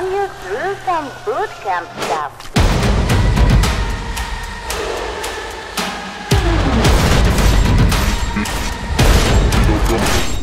run you through some boot camp stuff. Welcome